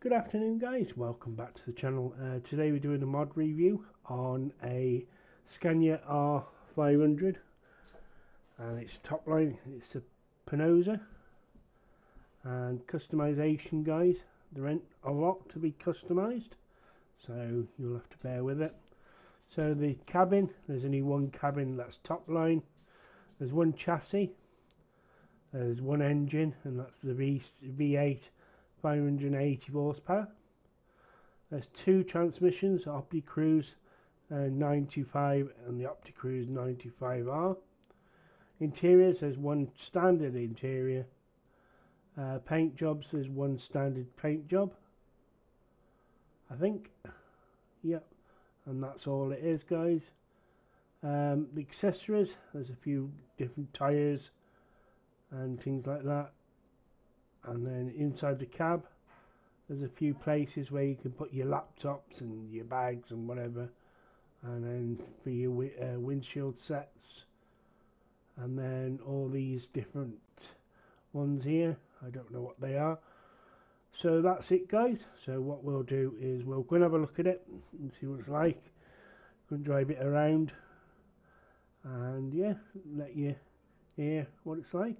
Good afternoon guys, welcome back to the channel. Uh, today we're doing a mod review on a Scania R500 and it's top line, it's a Penoza. And customization guys, there ain't a lot to be customized so you'll have to bear with it. So the cabin, there's only one cabin that's top line, there's one chassis, there's one engine and that's the v, V8 580 horsepower. There's two transmissions, OptiCruise uh, 925 and the OptiCruise 95R. Interiors, there's one standard interior. Uh, paint jobs, there's one standard paint job. I think. Yep. And that's all it is, guys. Um, the accessories, there's a few different tyres and things like that and then inside the cab there's a few places where you can put your laptops and your bags and whatever. And then for your uh, windshield sets. And then all these different ones here. I don't know what they are. So that's it guys. So what we'll do is we'll go and have a look at it and see what it's like. Go and drive it around. And yeah let you hear what it's like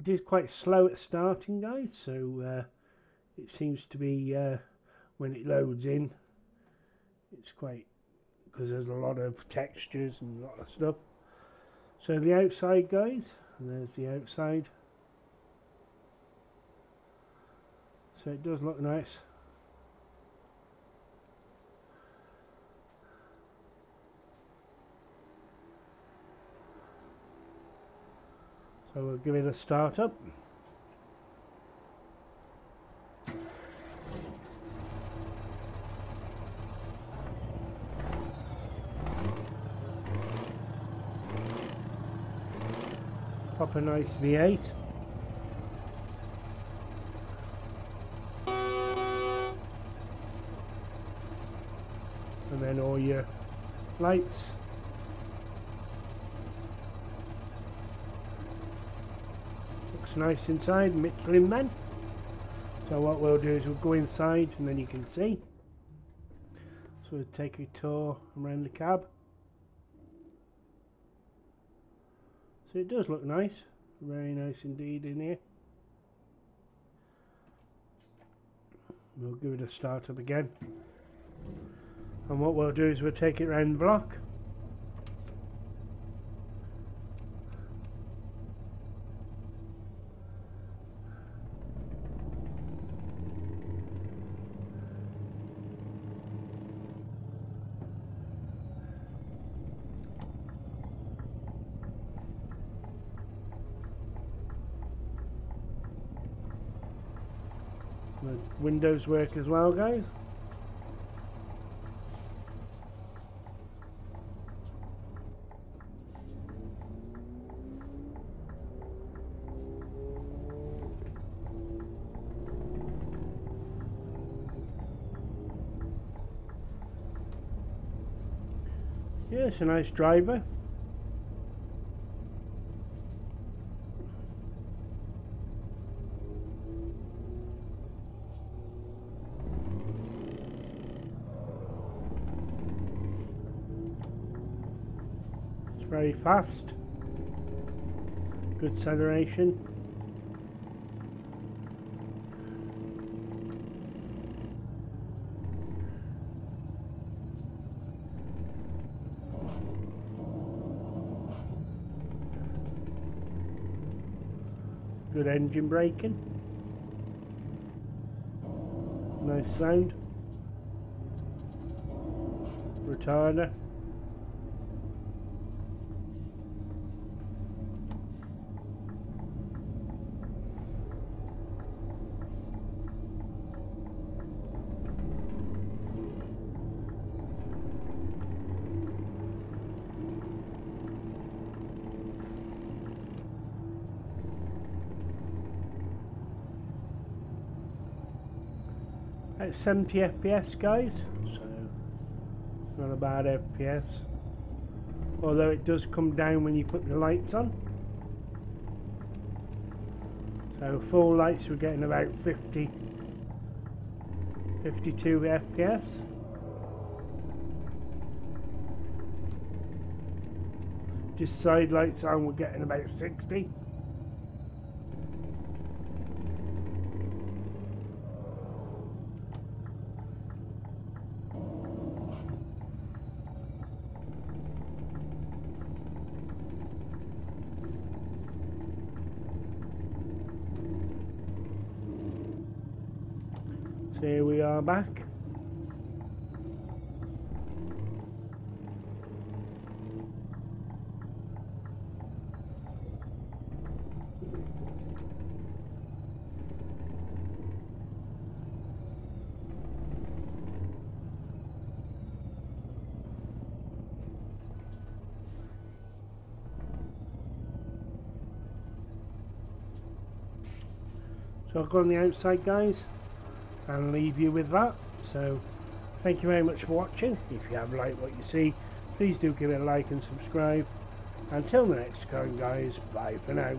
It is quite slow at starting guys so uh, it seems to be uh, when it loads in it's quite because there's a lot of textures and a lot of stuff. So the outside guys and there's the outside. So it does look nice So we'll give it a start up. Pop a nice V8. And then all your lights looks nice inside, Michelin Man. So what we'll do is we'll go inside and then you can see. So we'll take a tour around the cab. So it does look nice, very nice indeed in here. We'll give it a start up again. And what we'll do is we'll take it around the block. The windows work as well, guys. Yeah, it's a nice driver. Very fast. Good acceleration good engine braking. Nice sound. Retarder at 70 FPS guys so not a bad FPS although it does come down when you put the lights on So full lights we're getting about 50 52 FPS. Just side lights on we're getting about 60. So here we are back. So I'll go on the outside guys and leave you with that. So thank you very much for watching. If you have liked what you see, please do give it a like and subscribe. Until the next time guys, bye for now.